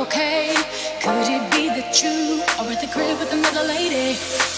okay? Could it be that you are at the crib with another lady?